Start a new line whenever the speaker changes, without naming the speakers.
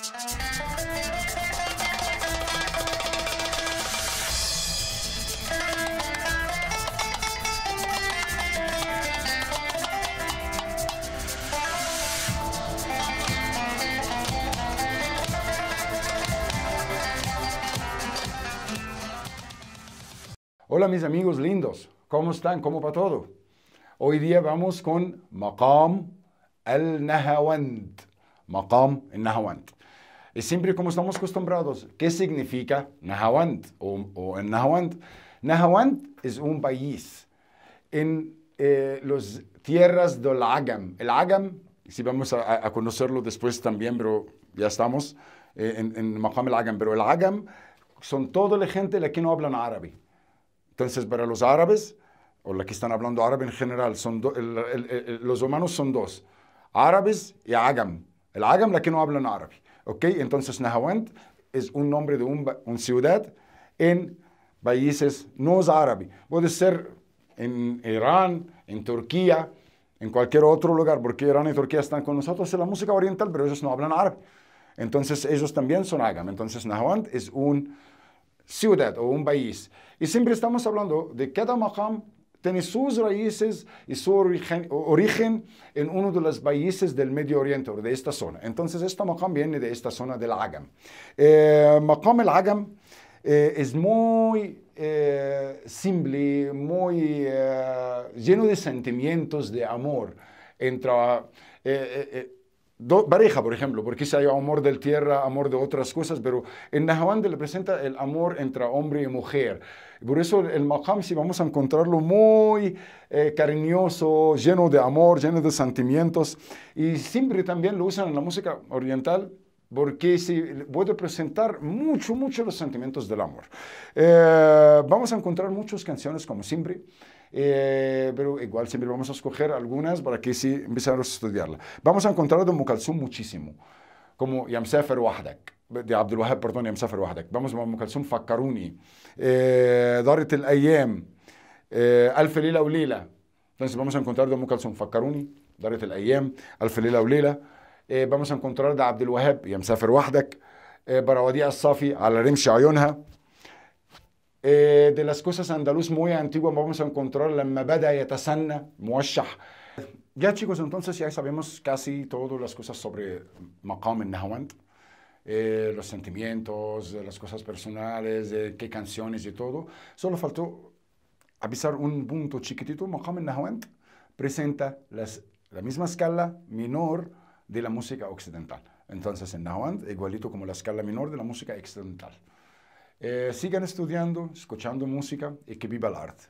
Hola mis amigos lindos, ¿cómo están? ¿Cómo va todo? Hoy día vamos con Maqam al-Nahawand. Maqam al-Nahawand. Y siempre como estamos acostumbrados, ¿qué significa Nahawand o, o el Nahawand? Nahawand es un país en eh, las tierras del Agam. El Agam, si vamos a, conocerlo después también, pero ya estamos eh, en, en Maqam al-Agam, pero el Agam son toda la gente la que no hablan árabe. Entonces, para los árabes, o los que están hablando árabe en general, son el, el, el, los humanos son dos, árabes y agam. El agam, la que no hablan árabe. ¿Ok? Entonces, Nahawand es un nombre de una un ciudad en países no es árabe. Puede ser en Irán, en Turquía, en cualquier otro lugar, porque Irán y Turquía están con nosotros en la música oriental, pero ellos no hablan árabe. Entonces, ellos también son agam. Entonces, Nahawand es un ciudad o un país. Y siempre estamos hablando de cada maqam tiene sus raíces y su origen, origen, en uno de los países del Medio Oriente de esta zona. Entonces, este maqam viene de esta zona del Agam. Eh, maqam el Agam eh, es muy eh, simple, muy eh, lleno de sentimientos de amor entre Do, pareja, por ejemplo, porque si hay amor del tierra, amor de otras cosas, pero en Nahawand le presenta el amor entre hombre y mujer. Por eso el maqam, si vamos a encontrarlo muy eh, cariñoso, lleno de amor, lleno de sentimientos, y siempre también lo usan en la música oriental porque si puede presentar mucho, mucho los sentimientos del amor. Eh, vamos a encontrar muchas canciones, como siempre, eh, pero igual siempre vamos a escoger algunas para que sí empecemos a estudiarla. Vamos a encontrar de Mukalsum muchísimo, como Yamsafer Wahdak, perdón, Yamsafer Wahdak. Vamos a Mukalsum Fakkaruni, eh, Darit el Ayem, eh, Alf Lila Ulila. Entonces vamos a encontrar de Alf Lila Ulila. Eh, vamos a encontrar de Abdul Wahab, Yamsafer Wahdak, eh, Barawadí As-Safi, Al Rimshi Ayunha. Eh, de las cosas andaluz muy antiguas vamos a encontrar la Mabada Yatasanna, Muashah. Ya chicos, entonces ya sabemos casi todas las cosas sobre Maqam en Nahawand. Eh, los sentimientos, las cosas personales, qué canciones y todo. Solo faltó avisar un punto chiquitito. Maqam en Nahawand presenta la misma escala menor de la música occidental. Entonces en Nahawand, igualito como la escala menor de la música occidental. Eh, sigan estudiando, escuchando música y que viva el arte.